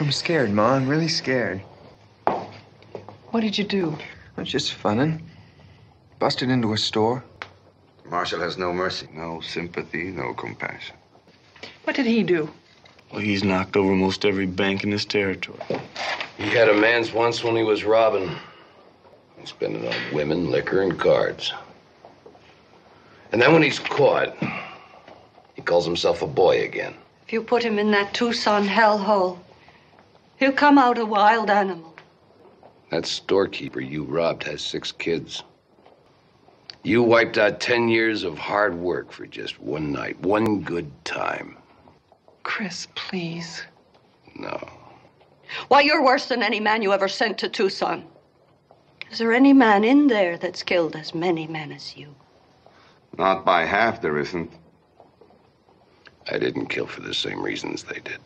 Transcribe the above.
I'm scared, Ma. I'm really scared. What did you do? I was just funning. Busted into a store. Marshal has no mercy, no sympathy, no compassion. What did he do? Well, he's knocked over most every bank in this territory. He had a man's once when he was robbing. He's spending on women, liquor, and cards. And then when he's caught, he calls himself a boy again. If you put him in that Tucson hellhole, he'll come out a wild animal. That storekeeper you robbed has six kids. You wiped out 10 years of hard work for just one night, one good time. Chris, please. No. Why, you're worse than any man you ever sent to Tucson. Is there any man in there that's killed as many men as you? Not by half, there isn't. I didn't kill for the same reasons they did.